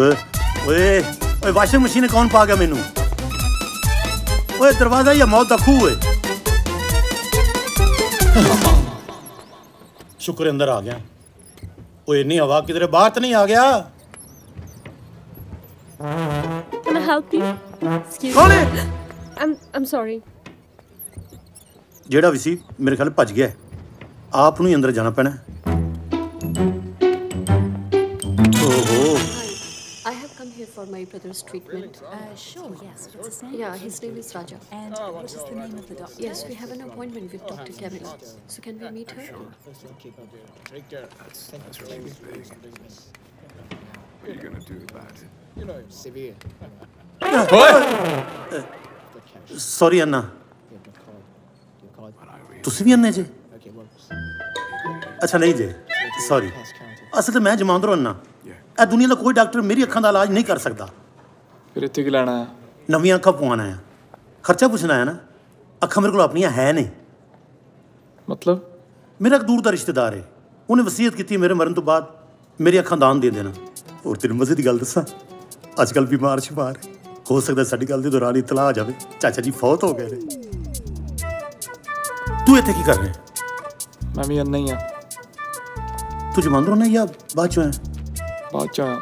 ਲੋਕ ਓਏ ਓਏ ਵਾਸ਼ਿੰਗ ਮਸ਼ੀਨ ਕੌਣ ਪਾ ਗਿਆ ਮੈਨੂੰ ਓਏ ਦਰਵਾਜ਼ਾ ਹੀ ਮੌਤ ਦਾ ਖੂਹ ਓਏ ਸ਼ੁਕਰ ਅੰਦਰ ਆ ਗਿਆ ਓਏ ਇੰਨੀ ਹਵਾ ਕਿਧਰੇ ਬਾਹਰ ਤਾਂ ਨਹੀਂ ਆ ਗਿਆ Can I help you? Excuse ਕੌਣ me. ਹੈ I'm I'm sorry. ਜਿਹੜਾ ਵੀ ਸੀ ਮੇਰੇ ਖਿਆਲ ਭੱਜ ਗਿਆ ਹੈ। ਆਪ ਨੂੰ ਹੀ ਅੰਦਰ ਜਾਣਾ ਪੈਣਾ ਹੈ। have come here for my brother's treatment. Uh, sure, yes. What's his name? Yeah, his name is Raja. And what is the name of the doctor? Yes, we have an appointment with Dr. Kamila. So can we meet her? What are you gonna do about it? Sorry ਅੰਨਾ ਤੁਸੀਂ ਵੀ ਅੰਨੇ ਜੇ ਅੱਛਾ ਨਹੀਂ ਜੇ sorry ਅਸਲ ਤੇ ਮੈਂ ਜਮਾਂਦਰੋਂ ਅੰਨਾ ਇਹ ਦੁਨੀਆ ਦਾ ਕੋਈ ਡਾਕਟਰ ਮੇਰੀ ਅੱਖਾਂ ਦਾ ਇਲਾਜ ਨਹੀਂ ਕਰ ਸਕਦਾ ਫਿਰ ਇੱਥੇ ਕੀ ਲੈਣਾ ਹੈ ਨਵੀਆਂ ਅੱਖਾਂ ਪਵਾਉਣਾ ਆ ਖਰਚਾ ਪੁੱਛਣਾ ਹੈ ਨਾ ਅੱਖਾਂ ਮੇਰੇ ਕੋਲ ਆਪਣੀਆਂ ਹੈ ਨਹੀਂ ਮਤਲਬ ਮੇਰਾ ਇੱਕ ਦੂਰ ਦਾ ਰਿਸ਼ਤੇਦਾਰ ਹੈ ਉਹਨੇ ਵਸੀਅਤ ਕੀਤੀ ਮੇਰੇ ਮਰਨ ਤੋਂ ਬਾਅਦ ਮੇਰੀ ਅੱਖਾਂ ਦਾਨ ਦੇ ਦੇਣਾ ਹੋਰ ਤੈਨੂੰ ਮਜ਼ੇ ਦੀ ਗੱਲ ਦੱਸਾਂ ਅੱਜ ਕੱਲ ਬਿਮਾਰ ਸ਼ਿਮਾਰ ਹੈ। ਹੋ ਸਕਦਾ ਸਾਡੀ ਗੱਲ ਦੇ ਦੌਰਾਨ ਇਤਲਾਹ ਆ ਜਾਵੇ ਚਾਚਾ ਜੀ ਫੌਤ ਹੋ ਗਏ ਨੇ ਤੂੰ ਇੱਥੇ ਕੀ ਕਰ ਰਿਹਾ ਮੈਂ ਵੀ ਅੰਨਾ ਹੀ ਆ ਤੂੰ ਜਮਾਂਦਰੋਂ ਨਾ ਜਾਂ ਬਾਅਦ ਚੋਂ ਆਇਆ ਬਾਅਦ ਚ ਆਇਆ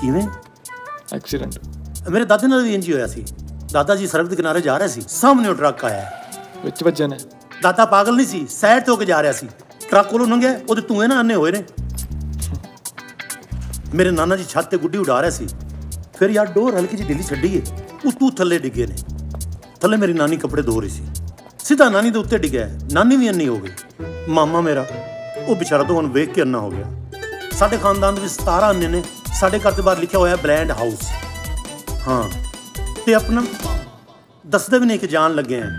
ਕਿਵੇਂ? ਐਕਸੀਡੈਂਟ ਮੇਰੇ ਦਾਦੇ ਨਾਲ ਵੀ ਇੰਜ ਹੋਇਆ ਸੀ। ਦਾਦਾ ਜੀ ਸੜਕ ਦੇ ਕਿਨਾਰੇ ਜਾ ਰਹੇ ਸੀ। ਸਾਹਮਣੇ ਉਹ ਟਰੱਕ ਆਇਆ। ਵਿੱਚ ਵੱਜੇ ਨੇ। ਦਾਦਾ ਪਾਗਲ ਨਹੀਂ ਸੀ। ਸਾਈਡ ਤੇ ਕੇ ਜਾ ਰਿਹਾ ਸੀ। ਟਰੱਕ ਕੋਲੋਂ ਲੰਘਿਆ। ਉਹਦੇ ਧੂਏ ਨਾਲ ਅੰਨੇ ਹੋਏ ਨੇ। ਮੇਰੇ ਨਾਨਾ ਜੀ ਛੱਤ ਤੇ ਗੁੱਡੀ ਉਡਾ ਰਹੇ ਸੀ। ਫਿਰ ਯਾਰ ਡੋਰ ਹਲਕੀ ਜਿਹੀ ਢਿੱਲੀ ਛੱਡੀ ਏ ਉਹ ਤੂੰ ਥੱਲੇ ਡਿੱਗੇ ਨੇ। ਥੱਲੇ ਮੇਰੀ ਨਾਨੀ ਕੱਪੜੇ ਧੋ ਰਹੀ ਸੀ। ਸਿੱਧਾ ਨਾਨੀ ਦੇ ਉੱਤੇ ਡਿੱਗਿਆ। ਨਾਨੀ ਵੀ ਅੰਨੀ ਹੋ ਗਈ। ਮਾਮਾ ਮੇਰਾ। ਉਹ ਵਿਚਾਰਾ ਤਾਂ ਹੁਣ ਵੇਖ ਕੇ ਅੰਨਾ ਹੋ ਗਿਆ। ਸਾਡੇ ਖਾਨਦਾਨ ਦੇ ਵਿੱਚ 17 ਅੰਨੇ ਨੇ, ਸਾਡੇ ਘਰ ਦੇ ਬਾਹਰ ਲਿਖਿਆ ਹੋਇਆ ਬਲੈਂਡ ਹਾਊਸ। ਹਾਂ, ਤੇ ਆਪਣਾ ਦੱਸਦੇ ਵੀ ਨਹੀਂ ਕਿ ਜਾਣ ਲੱਗੇ ਆ।